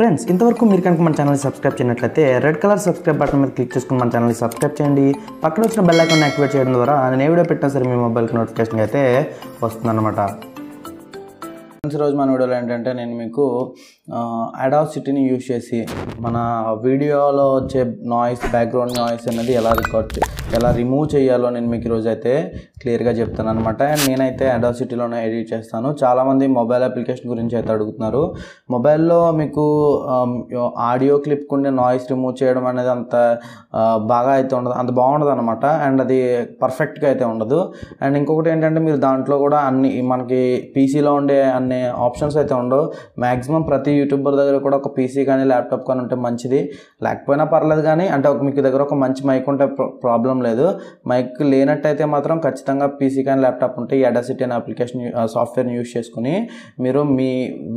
Friends ఇంతవరకు మీరు కనుక మన ఛానల్ సబ్స్క్రైబ్ చేయనట్లయితే రెడ్ కలర్ సబ్స్క్రైబ్ బటన్ మీద క్లిక్ చేసుకుని మన ఛానల్ సబ్స్క్రైబ్ చేయండి. పక్కన వచ్చిన బెల్ ఐకాన్ యాక్టివేట్ చేయడం ద్వారా నేను ఏ వీడియో పెట్టినా సరే మీ మొబైల్కి నోటిఫికేషన్ అయితే వస్తుందన్నమాట. ఫ్రెండ్స్ రోజు మన వీడియోలో ఏంటంటే నేను మీకు అడాసిటీని యూజ్ చేసి మన వీడియోలో వచ్చే నాయిస్ బ్యాక్గ్రౌండ్ నాయిస్ అనేది ఎలా రికార్డ్ ఎలా రిమూవ్ చేయాలో నేను మీకు ఈరోజు అయితే క్లియర్గా చెప్తాను అనమాట అండ్ నేనైతే అడాసిటీలోనే ఎడిట్ చేస్తాను. చాలామంది మొబైల్ అప్లికేషన్ గురించి అయితే అడుగుతున్నారు. మొబైల్లో మీకు ఆడియో క్లిప్ ఉండే నాయిస్ రిమూవ్ చేయడం అనేది అంత బాగా అయితే ఉండదు. అంత బాగుండదు అనమాట అండ్ అది పర్ఫెక్ట్గా అయితే ఉండదు. అండ్ ఇంకొకటి ఏంటంటే మీరు దాంట్లో కూడా అన్ని మనకి పీసీలో ఉండే అన్ని ఆప్షన్స్ అయితే ఉండవు. మ్యాక్సిమం ప్రతి యూట్యూబర్ దగ్గర కూడా ఒక పీసీ కానీ ల్యాప్టాప్ కానీ ఉంటే మంచిది. లేకపోయినా పర్లేదు కానీ అంటే ఒక మీకు దగ్గర ఒక మంచి మైక్ ఉంటే ప్రాబ్లం లేదు. మైక్ లేనట్టయితే మాత్రం ఖచ్చితంగా పీసీ కానీ ల్యాప్టాప్ ఉంటే ఈ అనే అప్లికేషన్ సాఫ్ట్వేర్ని యూస్ చేసుకుని మీరు మీ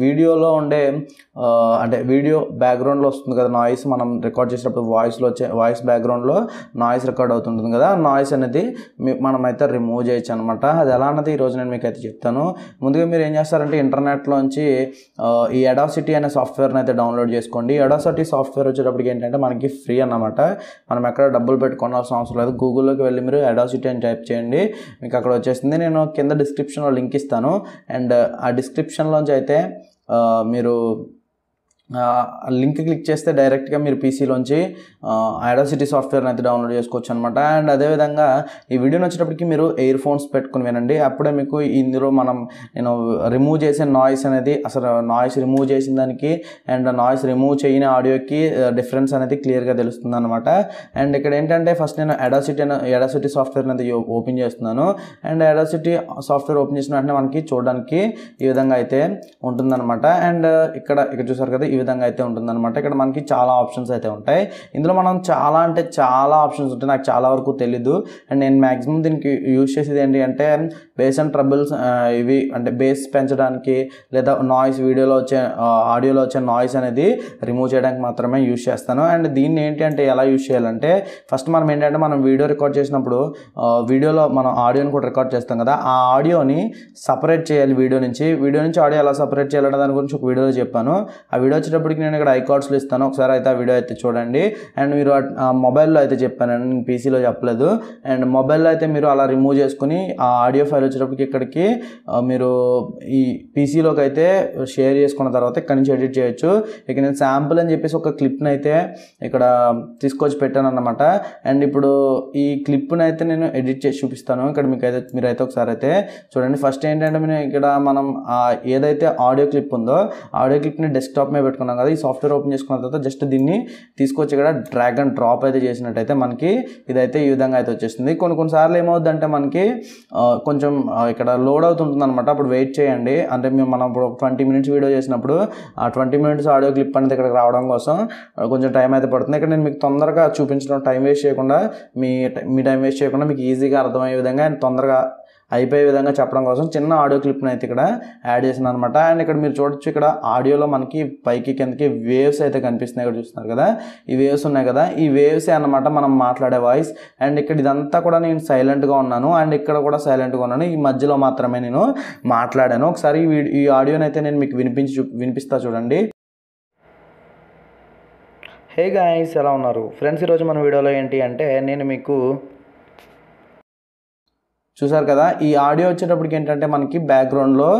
వీడియోలో ఉండే అంటే వీడియో బ్యాక్గ్రౌండ్లో వస్తుంది కదా నాయిస్ మనం రికార్డ్ చేసేటప్పుడు వాయిస్లో వచ్చే వాయిస్ బ్యాక్గ్రౌండ్లో నాయిస్ రికార్డ్ అవుతుంటుంది కదా నాయిస్ అనేది మనమైతే రిమూవ్ చేయొచ్చు అనమాట అది ఎలా అన్నది ఈరోజు నేను మీకు అయితే చెప్తాను. ముందుగా మీరు ఏం చేస్తారంటే ఇంటర్నెట్లోంచి ఈ ఎడాసిటీ అనే సాఫ్ట్వేర్ని అయితే డౌన్లోడ్ చేసుకోండి. ఎడాసిటీ సాఫ్ట్వేర్ వచ్చేటప్పటికి ఏంటంటే మనకి ఫ్రీ అన్నమాట. మనం ఎక్కడ డబ్బులు పెట్టుకోవాల్సిన అవసరం లేదు. గూగుల్లోకి వెళ్ళి మీరు ఎడాసిటీ అని టైప్ చేయండి. మీకు అక్కడ వచ్చేసింది. నేను కింద డిస్క్రిప్షన్లో లింక్ ఇస్తాను. అండ్ ఆ డిస్క్రిప్షన్లోంచి అయితే మీరు లింక్ క్లిక్ చేస్తే డైరెక్ట్గా మీరు పీసీలోంచి ఐడాసిటీ సాఫ్ట్వేర్ని అయితే డౌన్లోడ్ చేసుకోవచ్చు అనమాట అండ్ అదేవిధంగా ఈ వీడియోని వచ్చేటప్పటికి మీరు ఇయర్ ఫోన్స్ పెట్టుకుని వినండి. అప్పుడే మీకు ఇందులో మనం నేను రిమూవ్ చేసే నాయిస్ అనేది అసలు నాయిస్ రిమూవ్ చేసిన దానికి అండ్ నాయిస్ రిమూవ్ చేయని ఆడియోకి డిఫరెన్స్ అనేది క్లియర్గా తెలుస్తుంది అనమాట అండ్ ఇక్కడ ఏంటంటే ఫస్ట్ నేను ఎడాసిటీ ఎడాసిటీ సాఫ్ట్వేర్ అనేది ఓపెన్ చేస్తున్నాను. అండ్ ఎడాసిటీ సాఫ్ట్వేర్ ఓపెన్ చేసిన వెంటనే మనకి చూడడానికి ఈ విధంగా అయితే ఉంటుందన్నమాట. అండ్ ఇక్కడ ఇక్కడ చూసారు కదా ఈ విధంగా అయితే ఉంటుందన్నమాట. ఇక్కడ మనకి చాలా ఆప్షన్స్ అయితే ఉంటాయి. ఇందులో మనం చాలా అంటే చాలా ఆప్షన్స్ ఉంటాయి నాకు చాలా వరకు తెలీదు. అండ్ నేను మ్యాక్సిమం దీనికి యూజ్ చేసేది ఏంటి అంటే బేస్ అండ్ ట్రబుల్స్ ఇవి అంటే బేస్ పెంచడానికి లేదా నాయిస్ వీడియోలో వచ్చే ఆడియోలో వచ్చే నాయిస్ అనేది రిమూవ్ చేయడానికి మాత్రమే యూజ్ చేస్తాను. అండ్ దీన్ని ఏంటి అంటే ఎలా యూజ్ చేయాలంటే ఫస్ట్ మనం ఏంటంటే మనం వీడియో రికార్డ్ చేసినప్పుడు వీడియోలో మనం ఆడియోని కూడా రికార్డ్ చేస్తాం కదా ఆ ఆడియోని సపరేట్ చేయాలి వీడియో నుంచి. వీడియో నుంచి ఆడియో ఎలా సపరేట్ చేయాలనే దాని గురించి ఒక వీడియోలో చెప్పాను. ఆ వీడియో వచ్చేటప్పటికి నేను ఇక్కడ ఐకార్డ్స్లో ఇస్తాను. ఒకసారి అయితే ఆ వీడియో అయితే చూడండి. అండ్ మీరు మొబైల్లో అయితే చెప్పాను. నేను పీసీలో చెప్పలేదు. అండ్ మొబైల్లో అయితే మీరు అలా రిమూవ్ చేసుకుని ఆ ఆడియో ఫైల్ వచ్చేటప్పటికి ఇక్కడికి మీరు ఈ పీసీలోకి అయితే షేర్ చేసుకున్న తర్వాత ఇక్కడ నుంచి ఎడిట్ చేయొచ్చు. ఇక నేను శాంపుల్ అని చెప్పేసి ఒక క్లిప్ని అయితే ఇక్కడ తీసుకొచ్చి పెట్టాను అన్నమాట. అండ్ ఇప్పుడు ఈ క్లిప్ని అయితే నేను ఎడిట్ చేసి చూపిస్తాను. ఇక్కడ మీకు అయితే మీరు అయితే ఒకసారి అయితే చూడండి. ఫస్ట్ ఏంటంటే నేను ఇక్కడ మనం ఏదైతే ఆడియో క్లిప్ ఉందో ఆడియో క్లిప్ని డెస్క్టాప్ మీద పెట్టుకున్నాం కదా ఈ సాఫ్ట్వేర్ ఓపెన్ చేసుకున్న తర్వాత జస్ట్ దీన్ని తీసుకొచ్చి ఇక్కడ డ్రాగ్ అండ్ డ్రాప్ అయితే చేసినట్టయితే మనకి ఇదైతే ఈ విధంగా అయితే వచ్చేస్తుంది. కొన్ని కొన్నిసార్లు ఏమవుద్దంటే మనకి కొంచెం ఇక్కడ లోడ్ అవుతుంటుంది అనమాట అప్పుడు వెయిట్ చేయండి. అంటే మేము మనం ఇప్పుడు ట్వంటీ మినిట్స్ వీడియో చేసినప్పుడు ఆ ట్వంటీ మినిట్స్ ఆడియో క్లిప్ అనేది ఇక్కడికి రావడం కోసం కొంచెం టైం అయితే పడుతుంది. ఇక్కడ నేను మీకు తొందరగా చూపించడం టైం వేస్ట్ చేయకుండా మీ మీ టైం వేస్ట్ చేయకుండా మీకు ఈజీగా అర్థమయ్యే విధంగా తొందరగా అయిపోయే విధంగా చెప్పడం కోసం చిన్న ఆడియో క్లిప్ని అయితే ఇక్కడ యాడ్ చేసిన అనమాట అండ్ ఇక్కడ మీరు చూడొచ్చు ఇక్కడ ఆడియోలో మనకి పైకి కిందకి వేవ్స్ అయితే కనిపిస్తున్నాయి ఇక్కడ చూస్తున్నారు కదా. ఈ వేవ్స్ ఉన్నాయి కదా. ఈ వేవ్స్ అన్నమాట మనం మాట్లాడే వాయిస్. అండ్ ఇక్కడ ఇదంతా కూడా నేను సైలెంట్గా ఉన్నాను. అండ్ ఇక్కడ కూడా సైలెంట్గా ఉన్నాను. ఈ మధ్యలో మాత్రమే నేను మాట్లాడాను. ఒకసారి ఈ వీడి- ఈ ఆడియోని అయితే నేను మీకు వినిపించి వినిపిస్తా చూడండి. హే గాయస్ ఎలా ఉన్నారు? ఫ్రెండ్స్ ఈరోజు మన వీడియోలో ఏంటి అంటే నేను మీకు చూసారు కదా? ఈ ఆడియో వచ్చేటప్పటికి ఏంటంటే మనకి బ్యాక్గ్రౌండ్లో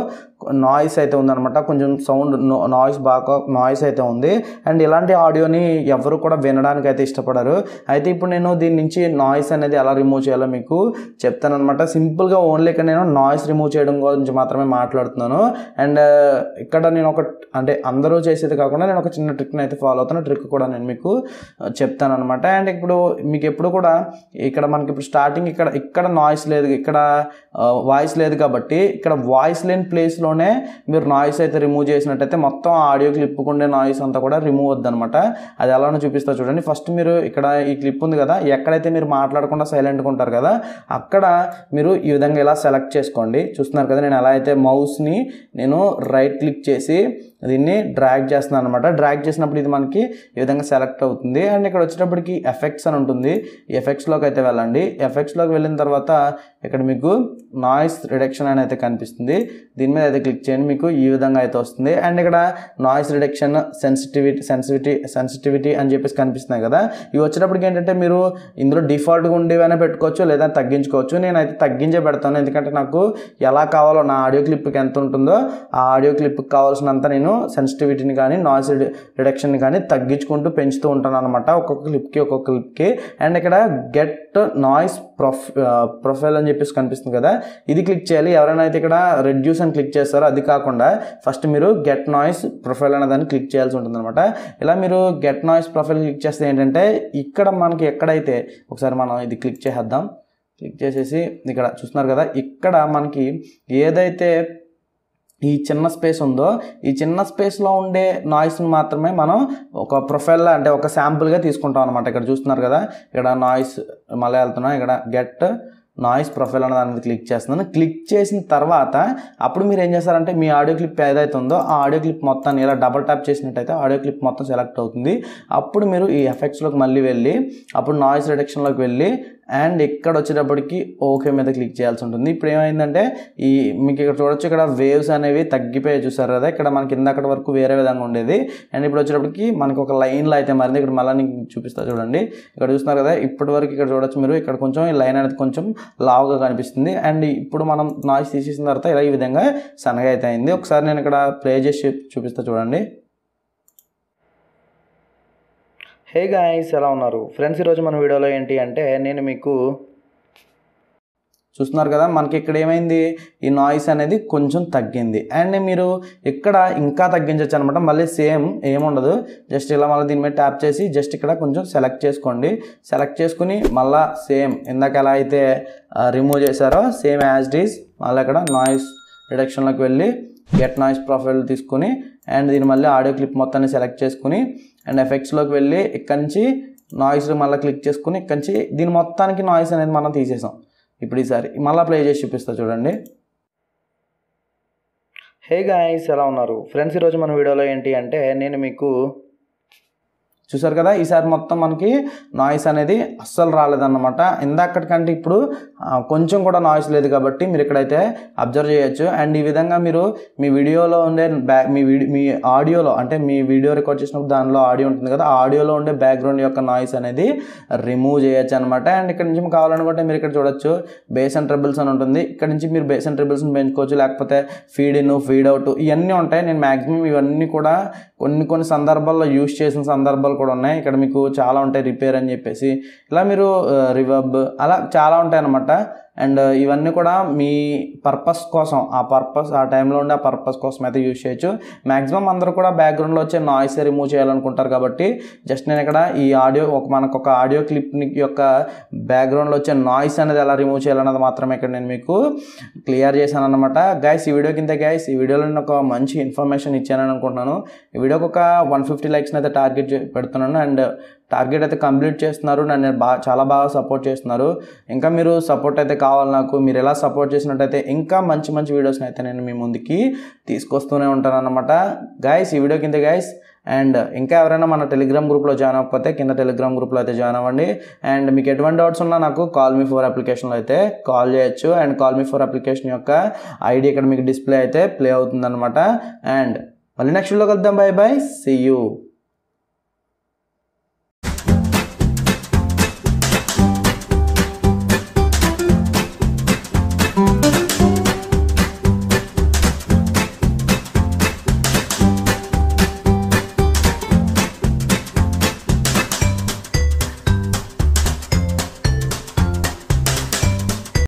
నాయిస్ అయితే ఉందన్నమాట. కొంచెం సౌండ్ నాయిస్ బాగా నాయిస్ అయితే ఉంది. అండ్ ఇలాంటి ఆడియోని ఎవరు కూడా వినడానికి అయితే ఇష్టపడరు. అయితే ఇప్పుడు నేను దీని నుంచి నాయిస్ అనేది ఎలా రిమూవ్ చేయాలో మీకు చెప్తాను అనమాట సింపుల్గా ఓన్లీ ఇక్కడ నేను నాయిస్ రిమూవ్ చేయడం గురించి మాత్రమే మాట్లాడుతున్నాను. అండ్ uh, ఇక్కడ నేను ఒక అంటే అందరూ చేసేది కాకుండా నేను ఒక చిన్న ట్రిక్ని అయితే ఫాలో అవుతాను ట్రిక్ కూడా నేను మీకు uh, చెప్తాను అనమాట అండ్ ఇప్పుడు మీకు ఎప్పుడు కూడా ఇక్కడ మనకి ఇప్పుడు స్టార్టింగ్ ఇక్కడ ఇక్కడ నాయిస్ లేదు ఇక్కడ uh, వాయిస్ లేదు కాబట్టి ఇక్కడ వాయిస్ లేని ప్లేస్లో ప్లేస్లోనే మీరు నాయిస్ అయితే రిమూవ్ చేసినట్టయితే మొత్తం ఆడియో క్లిప్ ఉండే నాయిస్ అంతా కూడా రిమూవ్ వద్దనమాట అది ఎలానో చూపిస్తా చూడండి. ఫస్ట్ మీరు ఇక్కడ ఈ క్లిప్ ఉంది కదా ఎక్కడైతే మీరు మాట్లాడకుండా సైలెంట్గా ఉంటారు కదా అక్కడ మీరు ఈ విధంగా ఇలా సెలెక్ట్ చేసుకోండి. చూస్తున్నారు కదా నేను ఎలా అయితే మౌస్ని నేను రైట్ క్లిక్ చేసి దీన్ని డ్రాగ్ చేస్తున్నాను అనమాట డ్రాగ్ చేసినప్పుడు ఇది మనకి ఈ విధంగా సెలెక్ట్ అవుతుంది. అండ్ ఇక్కడ వచ్చేటప్పటికి ఎఫెక్ట్స్ అని ఉంటుంది. ఎఫెక్ట్స్లోకి అయితే వెళ్ళండి. ఎఫెక్ట్స్లోకి వెళ్ళిన తర్వాత ఇక్కడ మీకు నాయిస్ రిడక్షన్ అని అయితే కనిపిస్తుంది. దీని మీద అయితే క్లిక్ చేయండి. మీకు ఈ విధంగా అయితే వస్తుంది. అండ్ ఇక్కడ noise reduction sensitivity sensitivity sensitivity అని చెప్పేసి కనిపిస్తున్నాయి కదా. ఇవి వచ్చేటప్పటికి ఏంటంటే మీరు ఇందులో డిఫాల్ట్గా ఉండేవైనా పెట్టుకోవచ్చు లేదా తగ్గించుకోవచ్చు. నేనైతే తగ్గించే పెడతాను. ఎందుకంటే నాకు ఎలా కావాలో నా ఆడియో క్లిప్కి ఎంత ఉంటుందో ఆ ఆడియో క్లిప్కి కావాల్సినంత నేను సెన్సిటివిటీని కానీ నాయిస్ రిడక్షన్ని కానీ తగ్గించుకుంటూ పెంచుతూ ఉంటాను అనమాట ఒక్కొక్క క్లిప్కి ఒక్కొక్క క్లిప్కి అండ్ ఇక్కడ గెట్ నాయిస్ ప్రొఫ్ ప్రొఫైల్ అని చెప్పేసి కనిపిస్తుంది కదా ఇది క్లిక్ చేయాలి. ఎవరైనా అయితే ఇక్కడ రెడ్యూస్ అని క్లిక్ చేస్తారో అది కాకుండా ఫస్ట్ మీరు గెట్ నాయిస్ ప్రొఫైల్ అనే దాన్ని క్లిక్ చేయాల్సి ఉంటుంది అనమాట ఇలా మీరు గెట్ నాయిస్ ప్రొఫైల్ క్లిక్ చేస్తే ఏంటంటే ఇక్కడ మనకి ఎక్కడైతే ఒకసారి మనం ఇది క్లిక్ చేసేద్దాం. క్లిక్ చేసేసి ఇక్కడ చూస్తున్నారు కదా ఇక్కడ మనకి ఏదైతే ఈ చిన్న స్పేస్ ఉందో ఈ చిన్న స్పేస్లో ఉండే నాయిస్ని మాత్రమే మనం ఒక ప్రొఫైల్ అంటే ఒక శాంపుల్గా తీసుకుంటాం అనమాట ఇక్కడ చూస్తున్నారు కదా ఇక్కడ నాయిస్ మళ్ళీ వెళ్తున్నాం ఇక్కడ గెట్ నాయిస్ ప్రొఫైల్ అన్న దాని మీద క్లిక్ చేస్తున్నాను. క్లిక్ చేసిన తర్వాత అప్పుడు మీరు ఏం చేస్తారంటే మీ ఆడియో క్లిప్ ఏదైతే ఉందో ఆ ఆడియో క్లిప్ మొత్తాన్ని ఇలా డబల్ ట్యాప్ చేసినట్టయితే ఆడియో క్లిప్ మొత్తం సెలెక్ట్ అవుతుంది. అప్పుడు మీరు ఈ ఎఫెక్ట్స్లోకి మళ్ళీ వెళ్ళి అప్పుడు నాయిస్ రిడక్షన్లోకి వెళ్ళి అండ్ ఇక్కడ వచ్చేటప్పటికి ఓకే మీద క్లిక్ చేయాల్సి ఉంటుంది. ఇప్పుడు ఏమైందంటే ఈ మీకు ఇక్కడ చూడొచ్చు ఇక్కడ వేవ్స్ అనేవి తగ్గిపోయి చూసారు కదా ఇక్కడ మనకి ఇందాకటి వరకు వేరే విధంగా ఉండేది. అండ్ ఇప్పుడు వచ్చేటప్పటికి మనకు ఒక లైన్లో అయితే మారింది. ఇక్కడ మళ్ళీ చూపిస్తా చూడండి. ఇక్కడ చూస్తున్నారు కదా ఇప్పటి వరకు ఇక్కడ చూడొచ్చు మీరు. ఇక్కడ కొంచెం ఈ లైన్ అనేది కొంచెం లావుగా కనిపిస్తుంది. అండ్ ఇప్పుడు మనం నాయిస్ తీసేసిన తర్వాత ఇలా ఈ విధంగా సన్నగా అయితే అయింది. ఒకసారి నేను ఇక్కడ ప్లే చేసి చూపిస్తా చూడండి. హే గాయస్ ఎలా ఉన్నారు? ఫ్రెండ్స్ ఈరోజు మన వీడియోలో ఏంటి అంటే నేను మీకు చూస్తున్నారు కదా మనకి ఇక్కడ ఏమైంది? ఈ నాయిస్ అనేది కొంచెం తగ్గింది. అండ్ మీరు ఇక్కడ ఇంకా తగ్గించవచ్చు అనమాట. మళ్ళీ సేమ్ ఏముండదు. జస్ట్ ఇలా మళ్ళీ దీని మీద ట్యాప్ చేసి జస్ట్ ఇక్కడ కొంచెం సెలెక్ట్ చేసుకోండి. సెలెక్ట్ చేసుకుని మళ్ళీ సేమ్ ఇందాక ఎలా అయితే రిమూవ్ చేశారో సేమ్ యాజ్ ఇట్ ఈస్ మళ్ళీ ఇక్కడ నాయిస్ రిడక్షన్లోకి వెళ్ళి గెట్ నాయిస్ ప్రొఫైల్ తీసుకుని అండ్ దీని మళ్ళీ ఆడియో క్లిప్ మొత్తాన్ని సెలెక్ట్ చేసుకుని అండ్ ఎఫెక్ట్స్లోకి వెళ్ళి ఇక్కడి నుంచి నాయిస్ మళ్ళీ క్లిక్ చేసుకుని ఇక్కడి నుంచి దీని మొత్తానికి నాయిస్ అనేది మనం తీసేసాం. ఇప్పుడు ఈసారి మళ్ళీ ప్లే చేసి చూపిస్తా చూడండి. హే గాయస్ ఎలా ఉన్నారు? ఫ్రెండ్స్ ఈరోజు మన వీడియోలో ఏంటి అంటే నేను మీకు చూసారు కదా? ఈసారి మొత్తం మనకి నాయిస్ అనేది అస్సలు రాలేదన్నమాట. ఇందాకటికంటే ఇప్పుడు కొంచెం కూడా నాయిస్ లేదు కాబట్టి మీరు ఇక్కడైతే అబ్జర్వ్ చేయొచ్చు. అండ్ ఈ విధంగా మీరు మీ వీడియోలో ఉండే బ్యాక్ మీ వీడియో మీ ఆడియోలో అంటే మీ వీడియో రికార్డ్ చేసినప్పుడు దానిలో ఆడియో ఉంటుంది కదా? ఆడియోలో ఉండే బ్యాక్గ్రౌండ్ యొక్క నాయిస్ అనేది రిమూవ్ చేయొచ్చు అనమాట అండ్ ఇక్కడ నుంచి మీకు కావాలనుకుంటే మీరు ఇక్కడ చూడొచ్చు. బేస్ అండ్ ట్రిబుల్స్ అని ఉంటుంది. ఇక్కడ నుంచి మీరు బేస్ అండ్ ట్రిబుల్స్ని పెంచుకోవచ్చు. లేకపోతే ఫీడ్ ఇన్ ఫీడ్ అవుట్ ఇవన్నీ ఉంటాయి. నేను మ్యాక్సిమం ఇవన్నీ కూడా కొన్ని కొన్ని సందర్భాల్లో యూస్ చేసిన సందర్భాలు కూడా ఉన్నాయి. ఇక్కడ మీకు చాలా ఉంటాయి రిపేర్ అని చెప్పేసి. ఇలా మీరు రివర్బ్ అలా చాలా ఉంటాయి అన్నమాట అండ్ ఇవన్నీ కూడా మీ పర్పస్ కోసం ఆ పర్పస్ ఆ టైంలో ఉండే ఆ పర్పస్ కోసం అయితే యూజ్ చేయొచ్చు. మ్యాక్సిమం అందరూ కూడా బ్యాక్గ్రౌండ్లో వచ్చే నాయిస్ రిమూవ్ చేయాలనుకుంటారు కాబట్టి జస్ట్ నేను ఇక్కడ ఈ ఆడియో ఒక మనకు ఒక ఆడియో క్లిప్ యొక్క బ్యాక్గ్రౌండ్లో వచ్చే నాయిస్ అనేది ఎలా రిమూవ్ చేయాలన్నది మాత్రమే ఇక్కడ నేను మీకు క్లియర్ చేశాను అనమాట గైస్ ఈ వీడియో కింద గైస్ ఈ వీడియోలో నేను ఒక మంచి ఇన్ఫర్మేషన్ ఇచ్చానని అనుకుంటున్నాను. ఈ వీడియోకి ఒక వన్ ఫిఫ్టీ లైక్స్ని అయితే టార్గెట్ చే- పెడుతున్నాను. అండ్ టార్గెట్ అయితే కంప్లీట్ చేస్తున్నారు. నన్ను బాగా చాలా బాగా సపోర్ట్ చేస్తున్నారు. ఇంకా మీరు సపోర్ట్ అయితే కావాలి నాకు. మీరు ఎలా సపోర్ట్ చేసినట్టయితే ఇంకా మంచి మంచి వీడియోస్ని అయితే నేను మీ ముందుకి తీసుకొస్తూనే ఉంటాను అనమాట గైస్ ఈ వీడియో కింద గైస్ అండ్ ఇంకా ఎవరైనా మన టెలిగ్రామ్ గ్రూప్లో జాయిన్ అవ్వకపోతే కింద టెలిగ్రామ్ గ్రూప్లో అయితే జాయిన్ అవ్వండి. అండ్ మీకు ఎటువంటి డౌట్స్ ఉన్నా నాకు కాల్ మీ ఫోర్ అప్లికేషన్లో అయితే కాల్ చేయొచ్చు. అండ్ కాల్ మీ ఫోర్ అప్లికేషన్ యొక్క ఐడి ఇక్కడ మీకు డిస్ప్లే అయితే ప్లే అవుతుందన్నమాట. అండ్ మళ్ళీ నెక్స్ట్ వీడియో కలుద్దాం. Bye bye see you